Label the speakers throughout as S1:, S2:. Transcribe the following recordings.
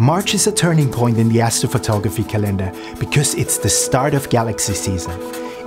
S1: March is a turning point in the astrophotography calendar because it's the start of galaxy season.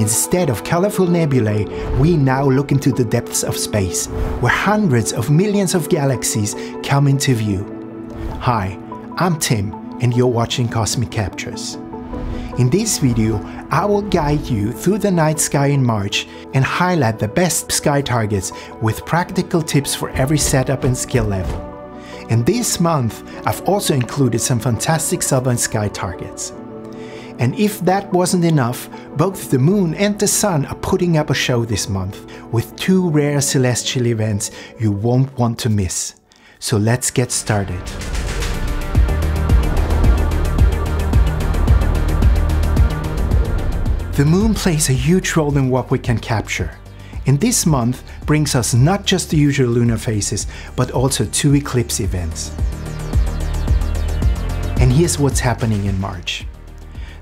S1: Instead of colorful nebulae, we now look into the depths of space, where hundreds of millions of galaxies come into view. Hi, I'm Tim, and you're watching Cosmic Captures. In this video, I will guide you through the night sky in March and highlight the best sky targets with practical tips for every setup and skill level. And this month, I've also included some fantastic southern sky targets. And if that wasn't enough, both the moon and the sun are putting up a show this month with two rare celestial events you won't want to miss. So let's get started. The moon plays a huge role in what we can capture. And this month brings us not just the usual lunar phases, but also two eclipse events. And here's what's happening in March.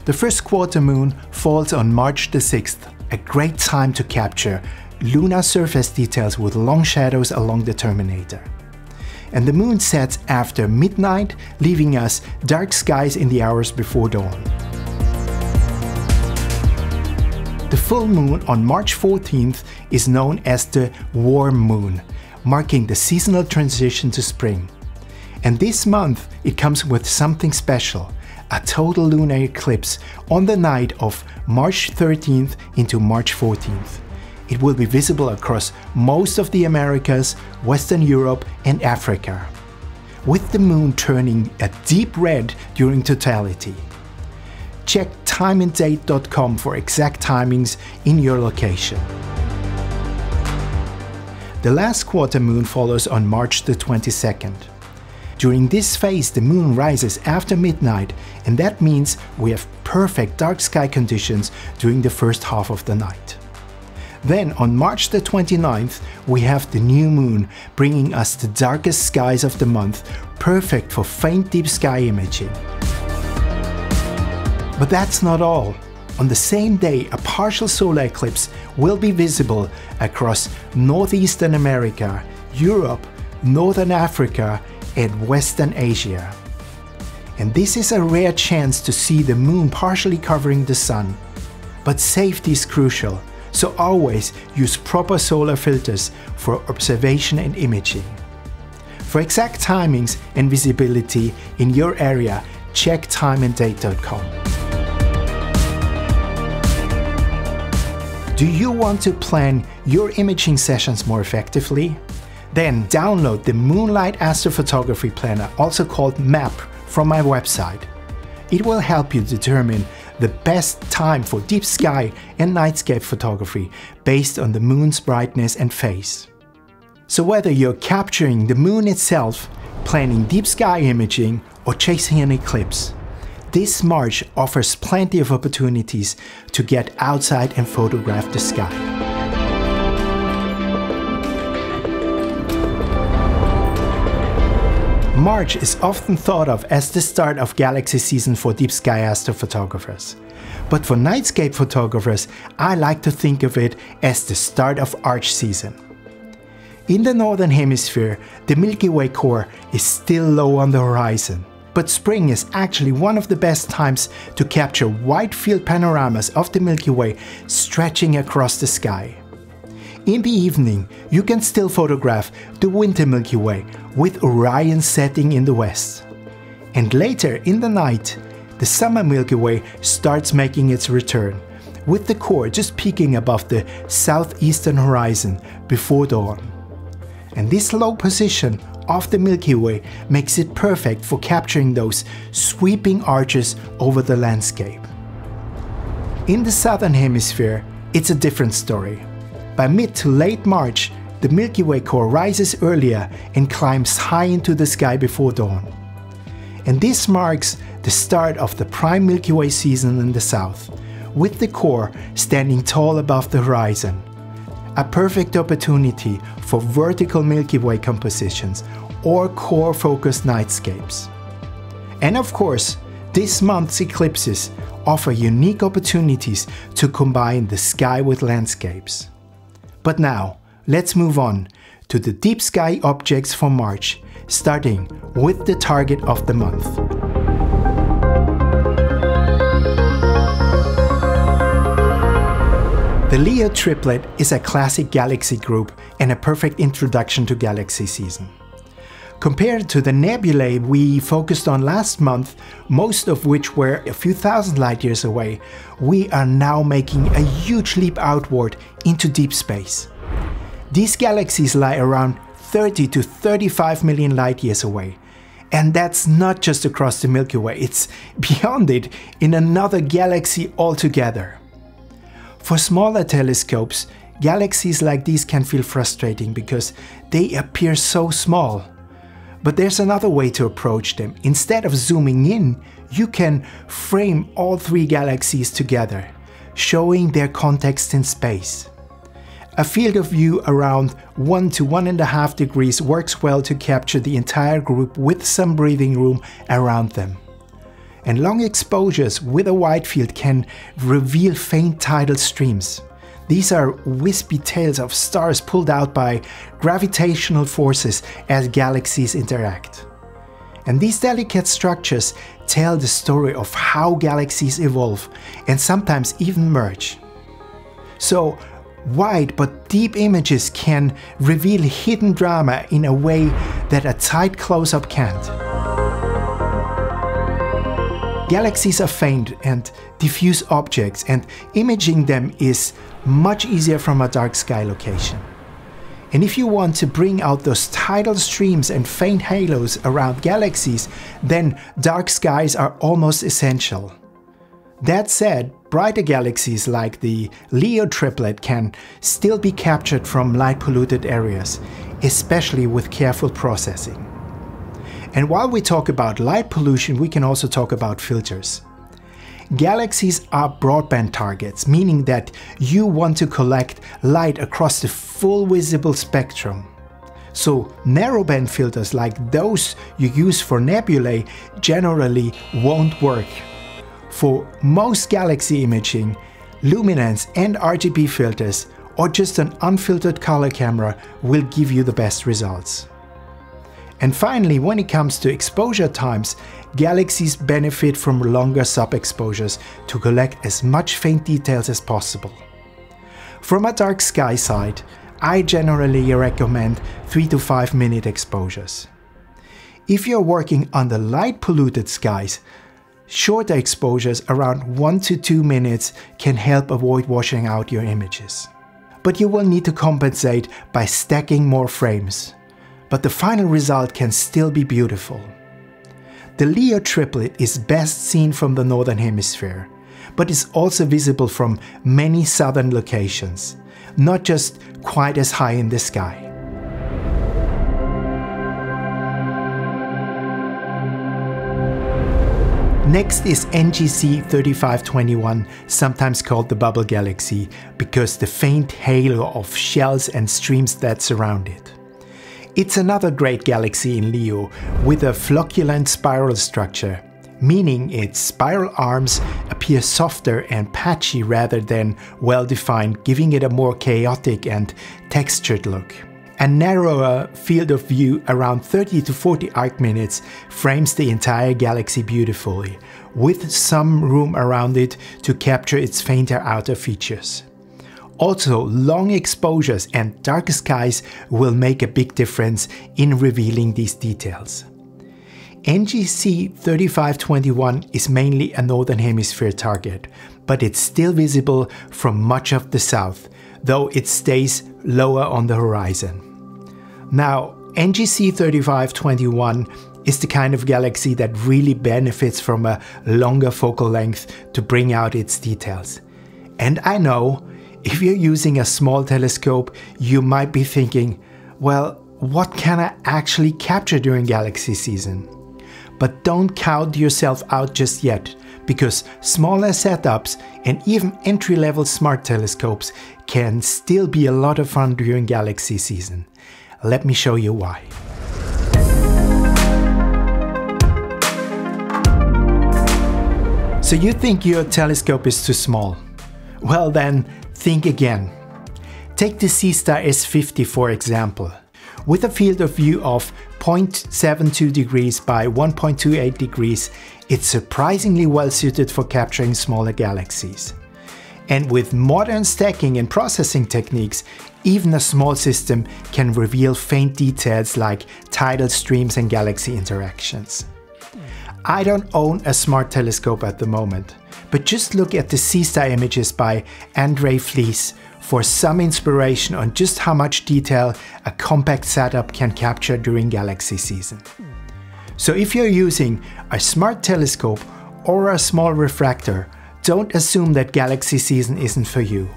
S1: The first quarter moon falls on March the 6th, a great time to capture lunar surface details with long shadows along the terminator. And the moon sets after midnight, leaving us dark skies in the hours before dawn. The full moon on March 14th is known as the worm moon, marking the seasonal transition to spring. And this month it comes with something special, a total lunar eclipse on the night of March 13th into March 14th. It will be visible across most of the Americas, Western Europe and Africa, with the moon turning a deep red during totality. Check timeanddate.com for exact timings in your location. The last quarter moon follows on March the 22nd. During this phase, the moon rises after midnight, and that means we have perfect dark sky conditions during the first half of the night. Then, on March the 29th, we have the new moon, bringing us the darkest skies of the month, perfect for faint deep sky imaging. But that's not all. On the same day, a partial solar eclipse will be visible across northeastern America, Europe, northern Africa, and western Asia. And this is a rare chance to see the moon partially covering the sun. But safety is crucial, so always use proper solar filters for observation and imaging. For exact timings and visibility in your area, check timeanddate.com. Do you want to plan your imaging sessions more effectively? Then download the Moonlight Astrophotography Planner, also called MAP, from my website. It will help you determine the best time for deep sky and nightscape photography based on the moon's brightness and phase. So whether you're capturing the moon itself, planning deep sky imaging, or chasing an eclipse, this March offers plenty of opportunities to get outside and photograph the sky. March is often thought of as the start of galaxy season for deep sky astrophotographers. But for nightscape photographers, I like to think of it as the start of arch season. In the northern hemisphere, the Milky Way core is still low on the horizon, but spring is actually one of the best times to capture wide field panoramas of the Milky Way stretching across the sky. In the evening, you can still photograph the winter Milky Way with Orion setting in the west. And later in the night, the summer Milky Way starts making its return, with the core just peeking above the southeastern horizon before dawn. And this low position of the Milky Way makes it perfect for capturing those sweeping arches over the landscape. In the southern hemisphere, it's a different story. By mid to late March, the Milky Way core rises earlier and climbs high into the sky before dawn. And this marks the start of the prime Milky Way season in the south, with the core standing tall above the horizon. A perfect opportunity for vertical Milky Way compositions or core focused nightscapes. And of course, this month's eclipses offer unique opportunities to combine the sky with landscapes. But now, let's move on to the deep sky objects for March, starting with the target of the month. The Leo triplet is a classic galaxy group and a perfect introduction to galaxy season. Compared to the nebulae we focused on last month, most of which were a few thousand light years away, we are now making a huge leap outward into deep space. These galaxies lie around 30 to 35 million light years away. And that's not just across the Milky Way, it's beyond it in another galaxy altogether. For smaller telescopes, galaxies like these can feel frustrating because they appear so small. But there's another way to approach them. Instead of zooming in, you can frame all three galaxies together, showing their context in space. A field of view around 1 to 1.5 degrees works well to capture the entire group with some breathing room around them. And long exposures with a wide field can reveal faint tidal streams. These are wispy tails of stars pulled out by gravitational forces as galaxies interact. And these delicate structures tell the story of how galaxies evolve and sometimes even merge. So, wide but deep images can reveal hidden drama in a way that a tight close up can't. Galaxies are faint and diffuse objects, and imaging them is much easier from a dark sky location. And if you want to bring out those tidal streams and faint halos around galaxies, then dark skies are almost essential. That said, brighter galaxies like the Leo triplet can still be captured from light polluted areas, especially with careful processing. And while we talk about light pollution, we can also talk about filters. Galaxies are broadband targets, meaning that you want to collect light across the full visible spectrum. So narrowband filters like those you use for nebulae generally won't work. For most galaxy imaging, luminance and RGB filters or just an unfiltered color camera will give you the best results. And finally, when it comes to exposure times, galaxies benefit from longer sub-exposures to collect as much faint details as possible. From a dark sky side, I generally recommend 3 to 5 minute exposures. If you're working under light polluted skies, shorter exposures around 1 to 2 minutes can help avoid washing out your images. But you will need to compensate by stacking more frames but the final result can still be beautiful. The Leo triplet is best seen from the northern hemisphere, but is also visible from many southern locations, not just quite as high in the sky. Next is NGC 3521, sometimes called the Bubble Galaxy, because the faint halo of shells and streams that surround it. It's another great galaxy in Leo with a flocculent spiral structure, meaning its spiral arms appear softer and patchy rather than well defined, giving it a more chaotic and textured look. A narrower field of view around 30 to 40 arc minutes frames the entire galaxy beautifully, with some room around it to capture its fainter outer features. Also, long exposures and dark skies will make a big difference in revealing these details. NGC 3521 is mainly a Northern Hemisphere target, but it's still visible from much of the south, though it stays lower on the horizon. Now, NGC 3521 is the kind of galaxy that really benefits from a longer focal length to bring out its details. And I know if you're using a small telescope, you might be thinking, well, what can I actually capture during galaxy season? But don't count yourself out just yet, because smaller setups and even entry level smart telescopes can still be a lot of fun during galaxy season. Let me show you why. So you think your telescope is too small? Well then, Think again. Take the Seestar S50 for example. With a field of view of 0.72 degrees by 1.28 degrees, it's surprisingly well suited for capturing smaller galaxies. And with modern stacking and processing techniques, even a small system can reveal faint details like tidal streams and galaxy interactions. I don't own a smart telescope at the moment, but just look at the Seestar images by Andrej Flis for some inspiration on just how much detail a compact setup can capture during galaxy season. So if you're using a smart telescope or a small refractor, don't assume that galaxy season isn't for you.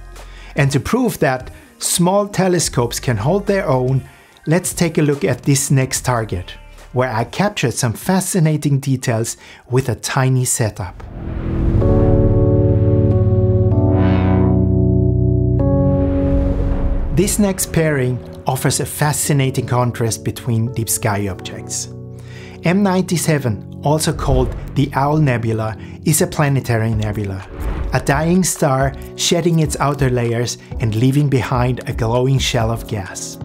S1: And to prove that small telescopes can hold their own, let's take a look at this next target, where I captured some fascinating details with a tiny setup. This next pairing offers a fascinating contrast between deep sky objects. M97, also called the Owl Nebula, is a planetary nebula, a dying star shedding its outer layers and leaving behind a glowing shell of gas.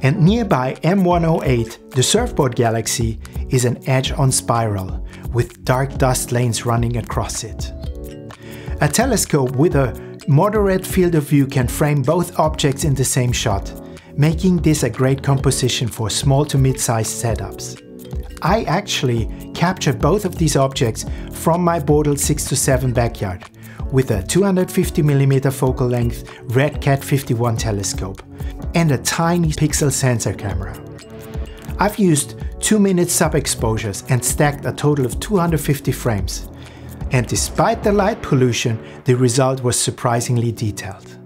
S1: And nearby M108, the Surfboard Galaxy, is an edge-on spiral with dark dust lanes running across it. A telescope with a Moderate field of view can frame both objects in the same shot, making this a great composition for small to mid-sized setups. I actually captured both of these objects from my Bortle 6 to 7 backyard with a 250mm focal length Red Cat 51 telescope and a tiny pixel sensor camera. I've used 2 minute sub exposures and stacked a total of 250 frames, and despite the light pollution, the result was surprisingly detailed.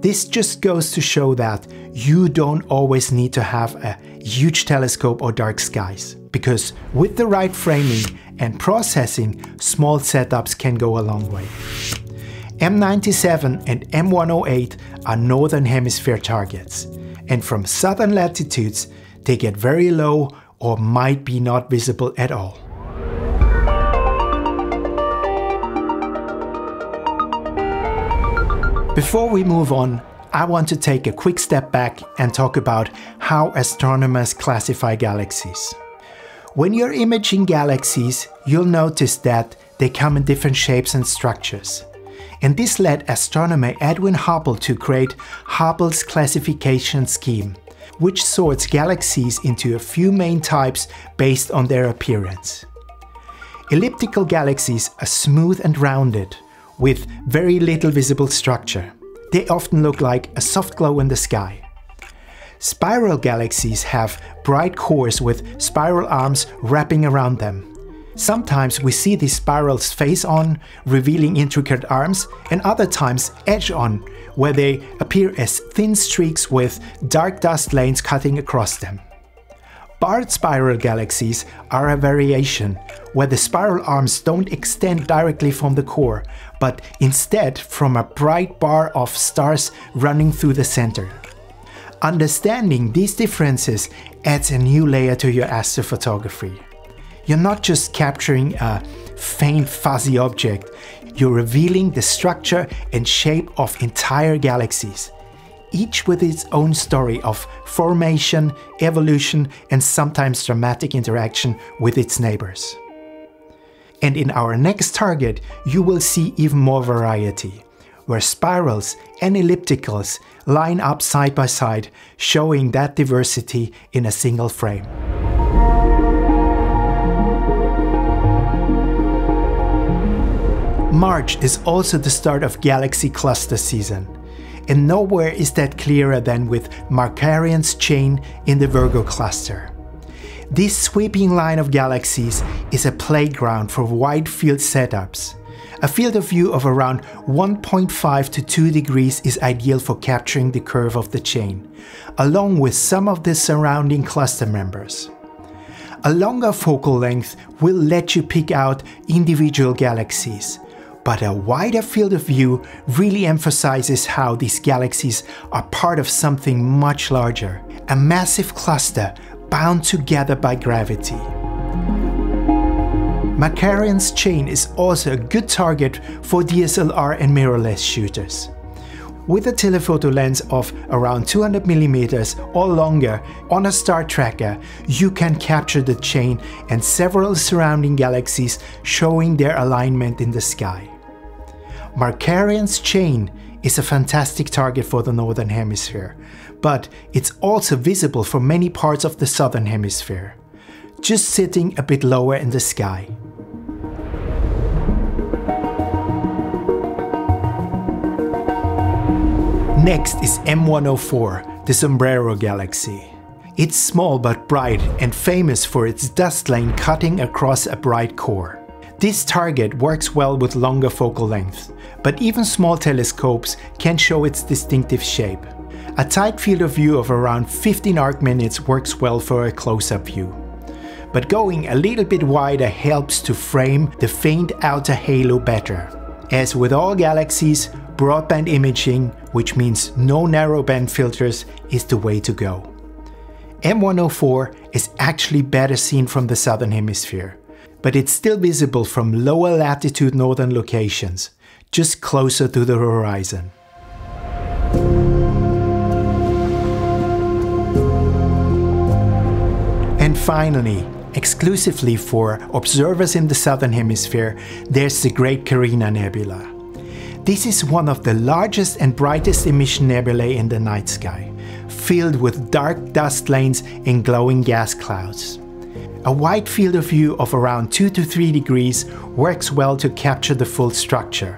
S1: This just goes to show that you don't always need to have a huge telescope or dark skies, because with the right framing and processing, small setups can go a long way. M97 and M108 are northern hemisphere targets, and from southern latitudes, they get very low or might be not visible at all. Before we move on, I want to take a quick step back and talk about how astronomers classify galaxies. When you're imaging galaxies, you'll notice that they come in different shapes and structures. And this led astronomer Edwin Hubble to create Hubble's classification scheme, which sorts galaxies into a few main types based on their appearance. Elliptical galaxies are smooth and rounded, with very little visible structure. They often look like a soft glow in the sky. Spiral galaxies have bright cores with spiral arms wrapping around them. Sometimes we see these spirals face on, revealing intricate arms, and other times edge on, where they appear as thin streaks with dark dust lanes cutting across them. Barred spiral galaxies are a variation, where the spiral arms don't extend directly from the core, but instead from a bright bar of stars running through the center. Understanding these differences adds a new layer to your astrophotography. You're not just capturing a faint fuzzy object, you're revealing the structure and shape of entire galaxies each with its own story of formation, evolution, and sometimes dramatic interaction with its neighbors. And in our next target, you will see even more variety, where spirals and ellipticals line up side by side, showing that diversity in a single frame. March is also the start of galaxy cluster season and nowhere is that clearer than with Markarian's chain in the Virgo cluster. This sweeping line of galaxies is a playground for wide field setups. A field of view of around 1.5 to 2 degrees is ideal for capturing the curve of the chain, along with some of the surrounding cluster members. A longer focal length will let you pick out individual galaxies, but a wider field of view really emphasizes how these galaxies are part of something much larger, a massive cluster bound together by gravity. Markarian's chain is also a good target for DSLR and mirrorless shooters. With a telephoto lens of around 200mm or longer on a star tracker, you can capture the chain and several surrounding galaxies showing their alignment in the sky. Markarian's chain is a fantastic target for the Northern Hemisphere, but it's also visible for many parts of the Southern Hemisphere, just sitting a bit lower in the sky. Next is M104, the Sombrero Galaxy. It's small but bright and famous for its dust lane cutting across a bright core. This target works well with longer focal length, but even small telescopes can show its distinctive shape. A tight field of view of around 15 arc minutes works well for a close-up view. But going a little bit wider helps to frame the faint outer halo better. As with all galaxies, broadband imaging, which means no narrowband filters, is the way to go. M104 is actually better seen from the southern hemisphere, but it's still visible from lower latitude northern locations, just closer to the horizon. And finally, exclusively for observers in the southern hemisphere, there's the Great Carina Nebula. This is one of the largest and brightest emission nebulae in the night sky, filled with dark dust lanes and glowing gas clouds. A wide field of view of around 2 to 3 degrees works well to capture the full structure,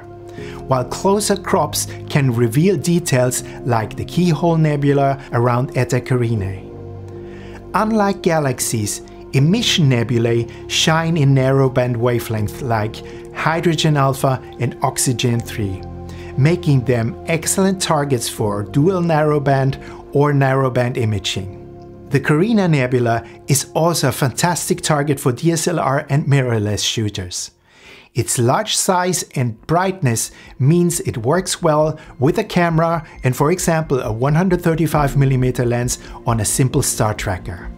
S1: while closer crops can reveal details like the Keyhole Nebula around Eta Carinae. Unlike galaxies, emission nebulae shine in narrowband wavelength like hydrogen alpha and oxygen 3, making them excellent targets for dual narrowband or narrowband imaging. The Carina Nebula is also a fantastic target for DSLR and mirrorless shooters. Its large size and brightness means it works well with a camera and for example a 135mm lens on a simple star tracker.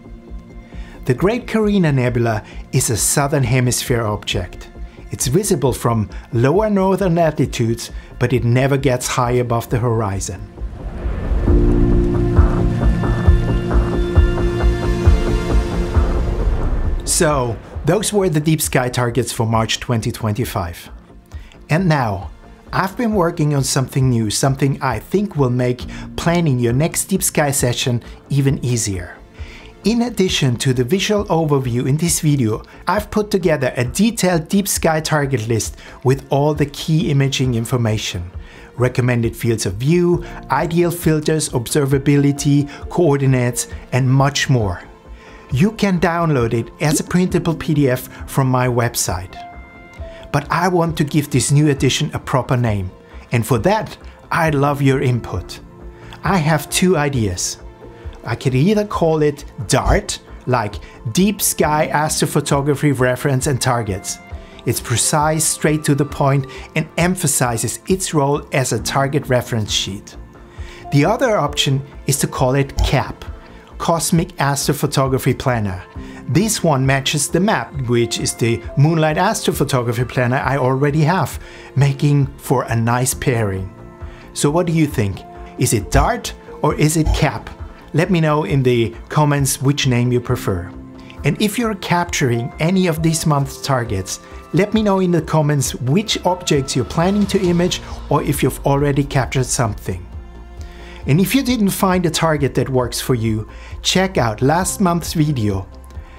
S1: The Great Carina Nebula is a southern hemisphere object. It's visible from lower northern latitudes, but it never gets high above the horizon. So, those were the deep sky targets for March 2025. And now, I've been working on something new, something I think will make planning your next deep sky session even easier. In addition to the visual overview in this video, I've put together a detailed deep sky target list with all the key imaging information. Recommended fields of view, ideal filters, observability, coordinates, and much more. You can download it as a printable PDF from my website. But I want to give this new edition a proper name, and for that, I'd love your input. I have two ideas. I could either call it DART, like Deep Sky Astrophotography Reference and Targets. It's precise, straight to the point, and emphasizes its role as a target reference sheet. The other option is to call it CAP, Cosmic Astrophotography Planner. This one matches the map, which is the Moonlight Astrophotography Planner I already have, making for a nice pairing. So what do you think? Is it DART or is it CAP? Let me know in the comments which name you prefer. And if you're capturing any of this month's targets, let me know in the comments which objects you're planning to image or if you've already captured something. And if you didn't find a target that works for you, check out last month's video.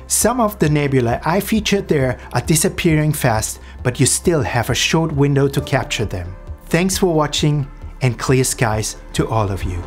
S1: Some of the nebulae I featured there are disappearing fast, but you still have a short window to capture them. Thanks for watching and clear skies to all of you.